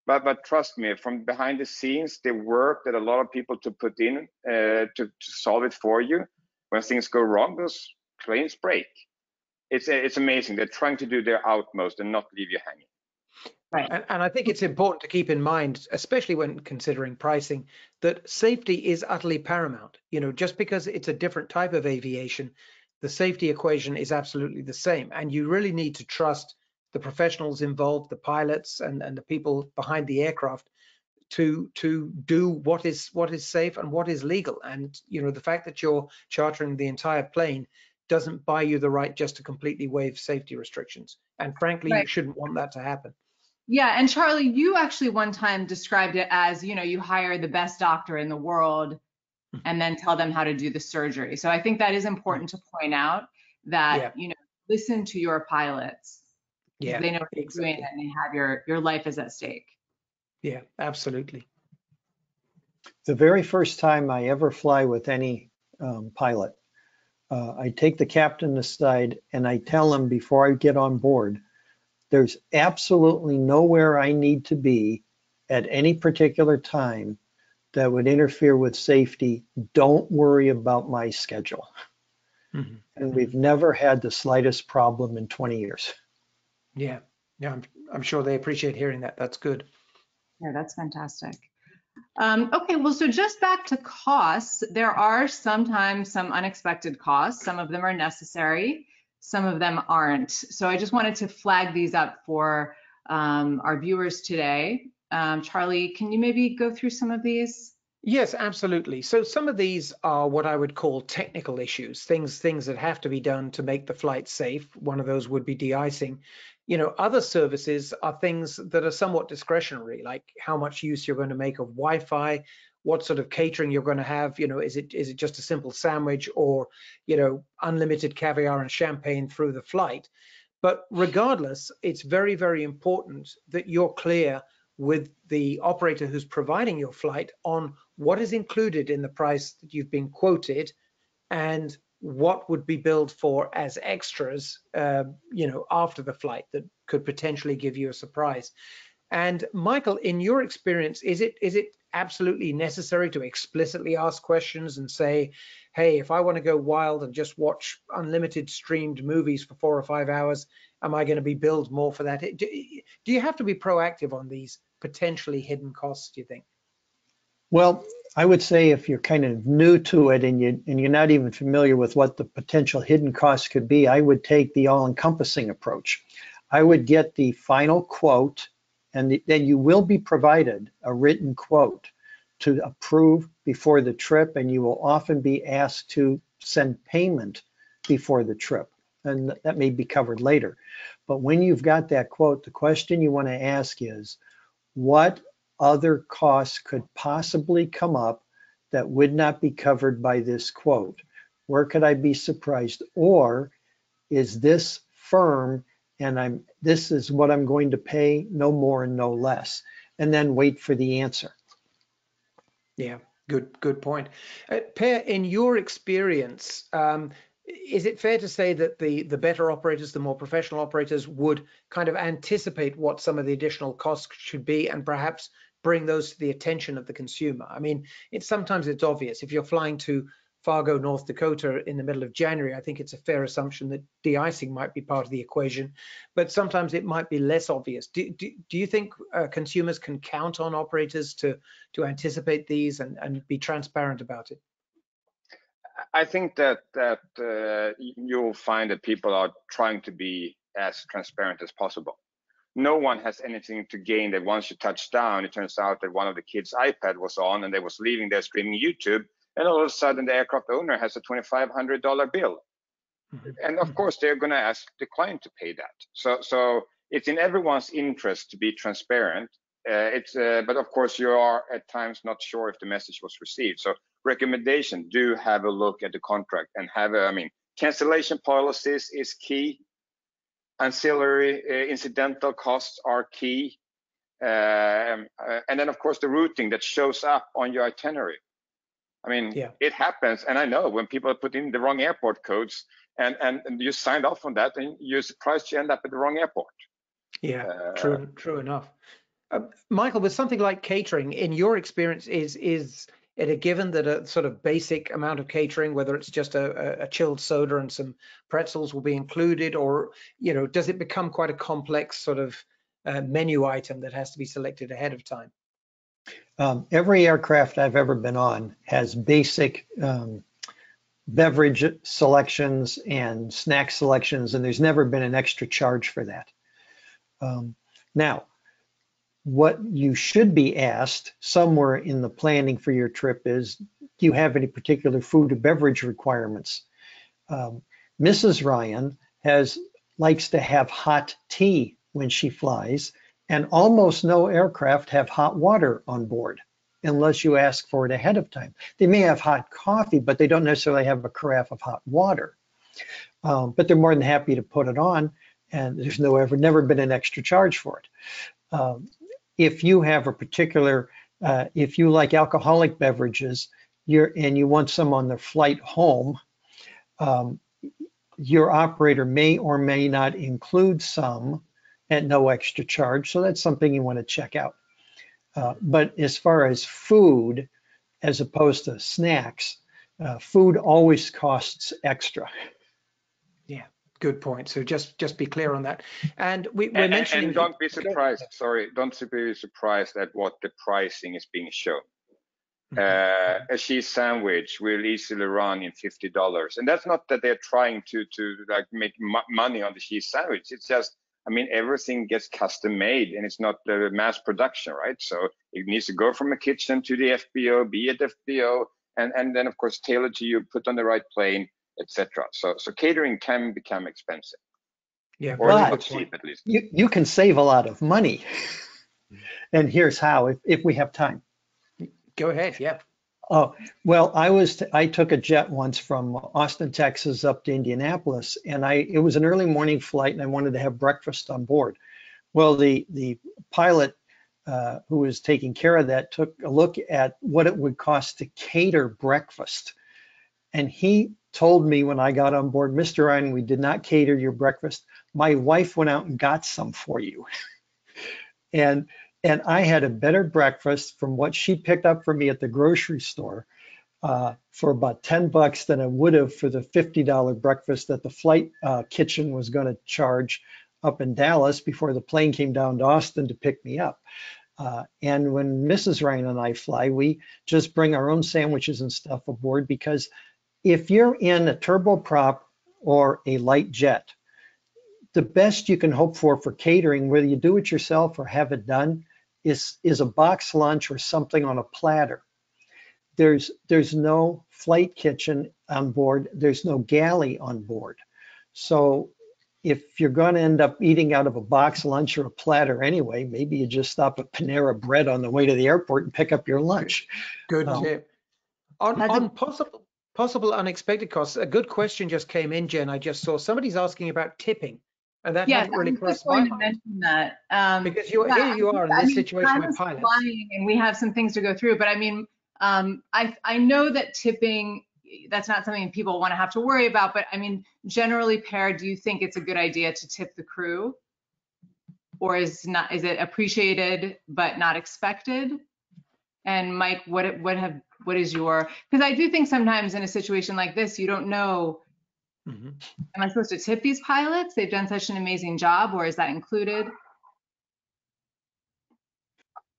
But, but trust me, from behind the scenes, the work that a lot of people to put in uh, to, to solve it for you, when things go wrong, those planes break. It's, it's amazing. They're trying to do their utmost and not leave you hanging. Right. And, and, I think it's important to keep in mind, especially when considering pricing, that safety is utterly paramount. You know, just because it's a different type of aviation, the safety equation is absolutely the same. And you really need to trust the professionals involved, the pilots and, and the people behind the aircraft to to do what is what is safe and what is legal. And you know, the fact that you're chartering the entire plane doesn't buy you the right just to completely waive safety restrictions. And frankly, right. you shouldn't want that to happen. Yeah, and Charlie, you actually one time described it as, you know, you hire the best doctor in the world hmm. and then tell them how to do the surgery. So I think that is important to point out that, yeah. you know, listen to your pilots. Yeah. They know what they're exactly. doing and they have your your life is at stake. Yeah, absolutely. The very first time I ever fly with any um, pilot, uh, I take the captain aside and I tell him before I get on board, there's absolutely nowhere I need to be at any particular time that would interfere with safety. Don't worry about my schedule. Mm-hmm. And we've never had the slightest problem in 20 years. Yeah, yeah, I'm, I'm sure they appreciate hearing that. That's good. Yeah, that's fantastic. Um, okay, well, so just back to costs, there are sometimes some unexpected costs. Some of them are necessary some of them aren't. So I just wanted to flag these up for um, our viewers today. Um, Charlie, can you maybe go through some of these? Yes, absolutely. So some of these are what I would call technical issues, things things that have to be done to make the flight safe. One of those would be de-icing. You know, other services are things that are somewhat discretionary, like how much use you're going to make of Wi-Fi, what sort of catering you're going to have. You know, is it is it just a simple sandwich or you know unlimited caviar and champagne through the flight? But regardless, it's very very important that you're clear with the operator who's providing your flight on what is included in the price that you've been quoted and what would be billed for as extras, uh, you know, after the flight that could potentially give you a surprise. And Michael, in your experience, is it is it absolutely necessary to explicitly ask questions and say, hey, if I want to go wild and just watch unlimited streamed movies for four or five hours, am I going to be billed more for that? Do, do you have to be proactive on these potentially hidden costs, do you think? Well, I would say if you're kind of new to it and you and you're not even familiar with what the potential hidden costs could be, I would take the all-encompassing approach. I would get the final quote and then you will be provided a written quote to approve before the trip and you will often be asked to send payment before the trip and that may be covered later. But when you've got that quote, the question you want to ask is, what other costs could possibly come up that would not be covered by this quote? Where could I be surprised? Or is this firm and I'm this is what I'm going to pay, no more and no less, and then wait for the answer. Yeah, good good point. Uh, per, in your experience, um, is it fair to say that the the better operators, the more professional operators, would kind of anticipate what some of the additional costs should be, and perhaps bring those to the attention of the consumer? I mean, it's sometimes it's obvious if you're flying to Fargo, North Dakota in the middle of January, I think it's a fair assumption that de-icing might be part of the equation, but sometimes it might be less obvious. Do, do, do you think uh, consumers can count on operators to, to anticipate these and, and be transparent about it? I think that that uh, you'll find that people are trying to be as transparent as possible. No one has anything to gain that once you touch down, it turns out that one of the kids' iPad was on and they was leaving there streaming YouTube and all of a sudden the aircraft owner has a $2,500 bill. Mm-hmm. And of course, they're going to ask the client to pay that. So, so it's in everyone's interest to be transparent. Uh, it's, uh, but of course, you are at times not sure if the message was received. So, recommendation: do have a look at the contract and have a. I mean, cancellation policies is key. Ancillary uh, incidental costs are key. Um, uh, and then, of course, the routing that shows up on your itinerary. I mean, yeah. it happens, and I know when people put in the wrong airport codes, and, and, and you signed off on that, and you're surprised you end up at the wrong airport. Yeah, uh, true, true enough. Uh, Michael, with something like catering, in your experience, is is it a given that a sort of basic amount of catering, whether it's just a, a chilled soda and some pretzels, will be included, or you know, does it become quite a complex sort of uh, menu item that has to be selected ahead of time? Um, every aircraft I've ever been on has basic um, beverage selections and snack selections, and there's never been an extra charge for that. Um, now, what you should be asked somewhere in the planning for your trip is, do you have any particular food or beverage requirements? Mrs. Um, Ryan has likes to have hot tea when she flies, and almost no aircraft have hot water on board unless you ask for it ahead of time. They may have hot coffee, but they don't necessarily have a carafe of hot water. Um, but they're more than happy to put it on, and there's no ever never been an extra charge for it. Um, if you have a particular, uh, if you like alcoholic beverages, you're and you want some on the flight home, um, your operator may or may not include some at no extra charge. So that's something you want to check out. Uh, but as far as food, as opposed to snacks, uh, food always costs extra. Yeah, good point. So just just be clear on that. And we, we're and, mentioning. And don't be surprised. Sorry, don't be surprised at what the pricing is being shown. Mm-hmm. Uh, a cheese sandwich will easily run in fifty dollars, and that's not that they're trying to to like make money on the cheese sandwich. It's just I mean, everything gets custom made and it's not the mass production, right? So it needs to go from a kitchen to the FBO, be at FBO, and, and then of course tailored to you, put on the right plane, etc. So so catering can become expensive, Yeah, or But- very not good point. cheap at least. You, you can save a lot of money. *laughs* And here's how, if, if we have time. Go ahead. Yeah. Oh, well, I was, I took a jet once from Austin, Texas up to Indianapolis and I, it was an early morning flight and I wanted to have breakfast on board. Well, the, the pilot uh, who was taking care of that took a look at what it would cost to cater breakfast. And he told me when I got on board, Mr. Ryan, we did not cater your breakfast. My wife went out and got some for you. *laughs* And and I had a better breakfast from what she picked up for me at the grocery store uh, for about 10 bucks than I would have for the $50 breakfast that the flight uh, kitchen was going to charge up in Dallas before the plane came down to Austin to pick me up. Uh, and when Mrs. Ryan and I fly, we just bring our own sandwiches and stuff aboard because if you're in a turboprop or a light jet, the best you can hope for for catering, whether you do it yourself or have it done, is is a box lunch or something on a platter. There's there's no flight kitchen on board. There's no galley on board. So if you're going to end up eating out of a box lunch or a platter anyway, maybe you just stop at Panera Bread on the way to the airport and pick up your lunch. Good Um, tip. On, on possible possible unexpected costs, a good question just came in, Jen. I just saw somebody's asking about tipping, and that Yes, hadn't I really crossed my going to mind mention that. Um, because you're yeah, here. You are in I this mean, situation with pilots. and we have some things to go through, but I mean, um, I, I know that tipping, that's not something people want to have to worry about, but I mean, generally, Per, do you think it's a good idea to tip the crew? Or is not, is it appreciated but not expected? And Mike, what, what have, what is your, because I do think sometimes in a situation like this, you don't know, Mhm. am I supposed to tip these pilots? They've done such an amazing job, or is that included?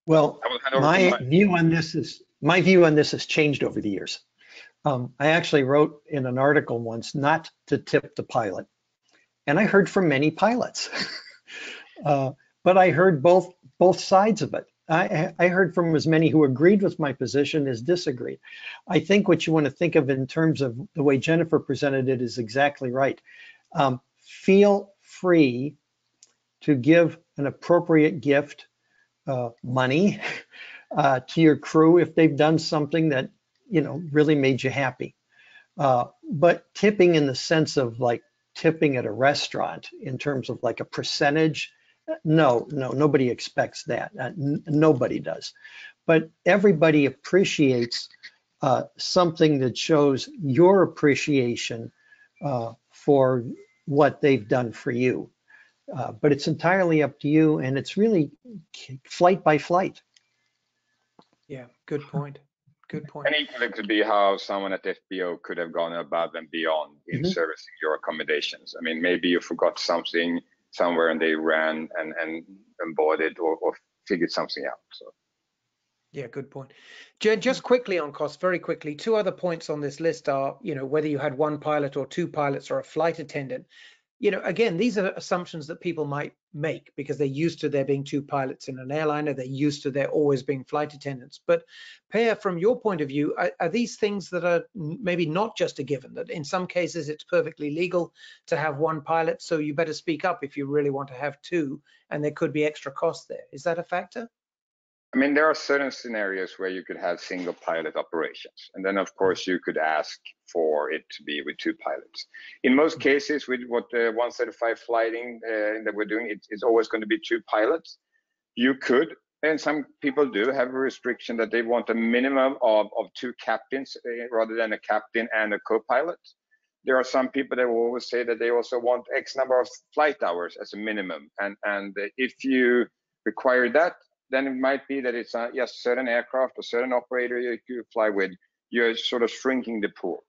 Well, I will hand over to my view on this is my view on this has changed over the years. Um, I actually wrote in an article once not to tip the pilot, and I heard from many pilots, *laughs* uh, but I heard both both sides of it. I, I heard from as many who agreed with my position as disagreed. I think what you want to think of in terms of the way Jennifer presented it is exactly right. Um, feel free to give an appropriate gift uh, money *laughs* uh, to your crew if they've done something that you know really made you happy. Uh, but tipping in the sense of like tipping at a restaurant in terms of like a percentage, no, no, nobody expects that. Uh, n- nobody does. But everybody appreciates uh, something that shows your appreciation uh, for what they've done for you. Uh, but it's entirely up to you, and it's really flight by flight. Yeah, good point. Good point. And equally could be how someone at FBO could have gone above and beyond in Mhm. servicing your accommodations. I mean, maybe you forgot something somewhere and they ran and, and, and bought it or, or figured something out. So Yeah, good point. Jen, just quickly on costs, very quickly, two other points on this list are, you know, whether you had one pilot or two pilots or a flight attendant. You know, again, these are assumptions that people might make because they're used to there being two pilots in an airliner, they're used to there always being flight attendants. But Per, from your point of view, are, are these things that are maybe not just a given, that in some cases it's perfectly legal to have one pilot, so you better speak up if you really want to have two, and there could be extra costs there. Is that a factor? I mean, there are certain scenarios where you could have single pilot operations. And then, of course, you could ask for it to be with two pilots. In most cases, with what the 135 flighting uh, that we're doing, it, it's always going to be two pilots. You could, and some people do, have a restriction that they want a minimum of, of two captains uh, rather than a captain and a co pilot. There are some people that will always say that they also want X number of flight hours as a minimum. And, and if you require that, then it might be that it's a yes, certain aircraft or certain operator you fly with, you're sort of shrinking the pool.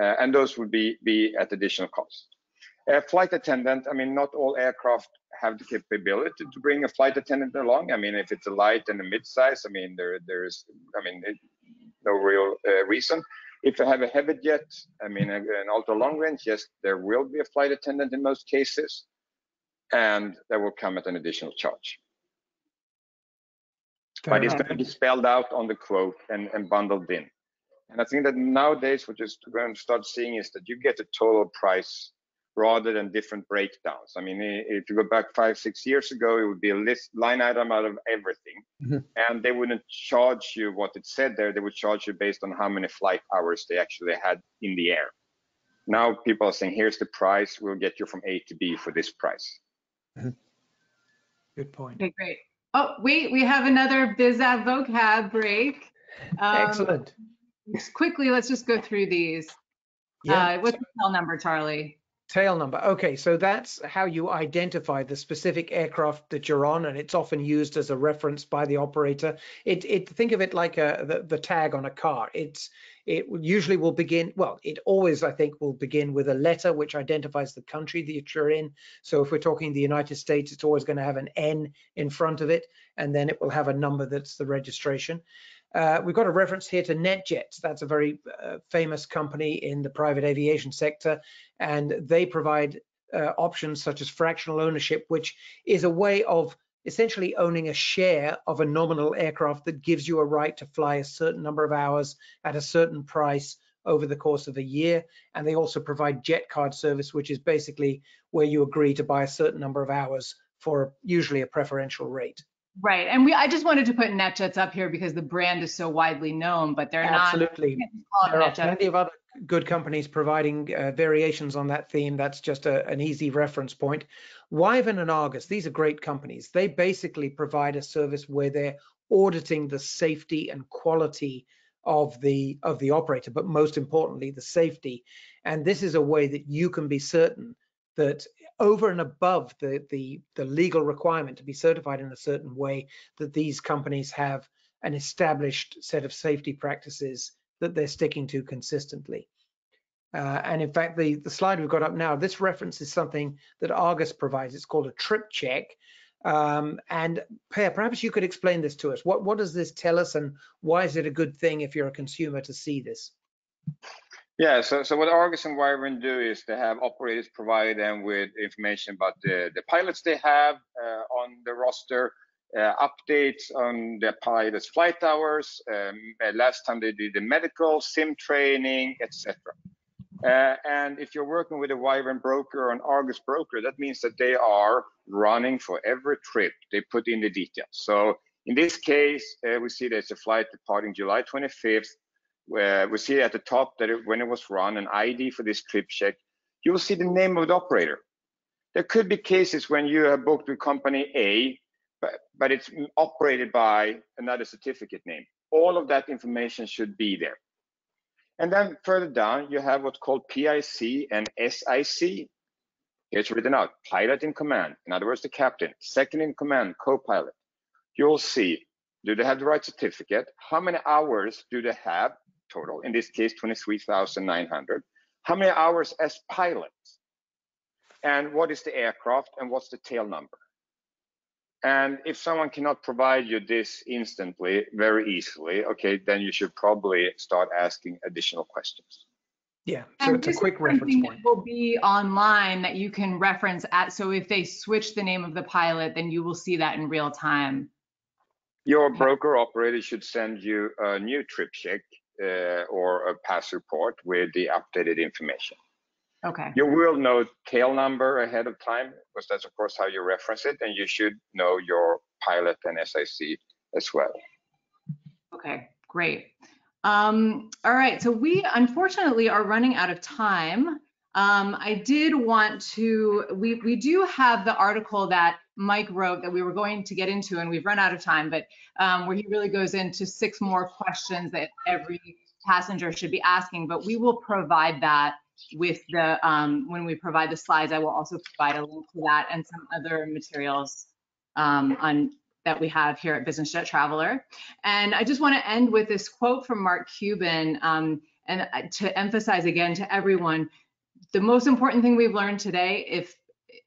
Uh, and those would be, be at additional cost. A flight attendant, I mean, not all aircraft have the capability to bring a flight attendant along. I mean, if it's a light and a mid-size, I mean, there, there's, I mean, it, no real uh, reason. If you have a heavy jet, I mean, an ultra long range, yes, there will be a flight attendant in most cases. and that will come at an additional charge. Fair but it's going to be spelled out on the quote and, and bundled in. And I think that nowadays what you're going to start seeing is that you get a total price rather than different breakdowns. I mean, if you go back five, six years ago, it would be a list line item out of everything. Mhm. And they wouldn't charge you what it said there. They would charge you based on how many flight hours they actually had in the air. Now people are saying, here's the price. We'll get you from A to B for this price. Good point. Okay, great. Oh, wait, we have another BizAv vocab break. Um, Excellent. Quickly, let's just go through these. Yeah. Uh, What's the tail number, Charlie? Tail number. Okay, so that's how you identify the specific aircraft that you're on, and it's often used as a reference by the operator. It, it think of it like a, the, the tag on a car. It's it usually will begin. Well, it always I think will begin with a letter which identifies the country that you're in. So if we're talking the United States, it's always going to have an N in front of it, and then it will have a number that's the registration. Uh, we've got a reference here to NetJets. That's a very uh, famous company in the private aviation sector and they provide uh, options such as fractional ownership, which is a way of essentially owning a share of a nominal aircraft that gives you a right to fly a certain number of hours at a certain price over the course of a year. And they also provide jet card service, which is basically where you agree to buy a certain number of hours for usually a preferential rate. Right, and we, I just wanted to put NetJets up here because the brand is so widely known, but they're not. Absolutely. call it There are plenty of other good companies providing uh, variations on that theme. That's just a, an easy reference point. Wyvern and Argus, these are great companies. They basically provide a service where they're auditing the safety and quality of the of the operator, but most importantly, the safety. And this is a way that you can be certain that over and above the the, the legal requirement to be certified in a certain way, that these companies have an established set of safety practices that they're sticking to consistently. Uh, and in fact, the, the slide we've got up now, this reference is something that Argus provides. It's called a trip check. Um, and Per, perhaps you could explain this to us. What, what does this tell us and why is it a good thing if you're a consumer to see this? Yeah, so, so what Argus and Wyvern do is they have operators provide them with information about the, the pilots they have uh, on the roster, uh, updates on the pilots' flight hours, um, uh, last time they did the medical, sim training, etc. Uh, and if you're working with a Wyvern broker or an Argus broker, that means that they are running for every trip. They put in the details. So in this case, uh, we see there's a flight departing July 25th where we see at the top that it, when it was run, an ID for this trip check, you will see the name of the operator. There could be cases when you have booked with company A, but, but it's operated by another certificate name. All of that information should be there. And then further down, you have what's called PIC and SIC. It's written out, pilot in command. In other words, the captain, second in command, co-pilot. You'll see, do they have the right certificate? How many hours do they have total? In this case, 23,900. How many hours as pilots? And what is the aircraft and what's the tail number? And if someone cannot provide you this instantly, very easily, okay, then you should probably start asking additional questions. Yeah, so And it's a this is quick reference something that point. Will be online that you can reference at, so if they switch the name of the pilot, then you will see that in real time. Your broker operator should send you a new trip check or a pass report with the updated information. Okay, You will know tail number ahead of time because that's of course how you reference it, and you should know your pilot and SIC as well. okay, great. Um, all right, so we unfortunately are running out of time. Um, I did want to, we, we do have the article that Mike wrote that we were going to get into and we've run out of time, but um, where he really goes into six more questions that every passenger should be asking, but we will provide that with the, um, when we provide the slides, I will also provide a link to that and some other materials um, on, that we have here at Business Jet Traveler. And I just want to end with this quote from Mark Cuban um, and uh, to emphasize again to everyone, the most important thing we've learned today, if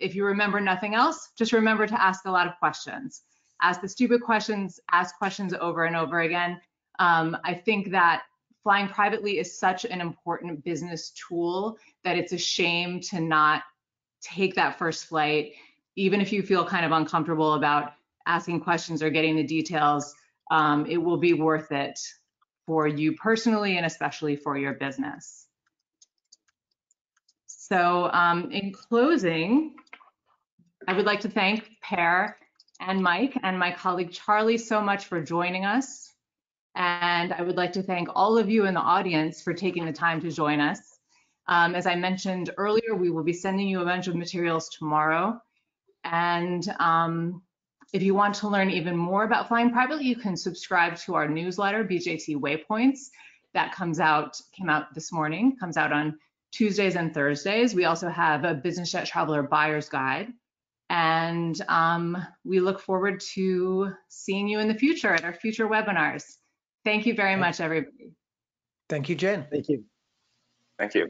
if you remember nothing else, just remember to ask a lot of questions. Ask the stupid questions, ask questions over and over again. Um, I think that flying privately is such an important business tool that it's a shame to not take that first flight, even if you feel kind of uncomfortable about asking questions or getting the details, um, it will be worth it for you personally and especially for your business. So um, in closing, I would like to thank Per and Mike and my colleague Charlie so much for joining us. And I would like to thank all of you in the audience for taking the time to join us. Um, as I mentioned earlier, we will be sending you a bunch of materials tomorrow. And um, if you want to learn even more about flying privately, you can subscribe to our newsletter, BJT Waypoints. That comes out, came out this morning, comes out on Tuesdays and Thursdays. We also have a Business Jet Traveler Buyer's Guide. And um, we look forward to seeing you in the future at our future webinars. Thank you very much, everybody. Thank you, Jen. Thank you. Thank you.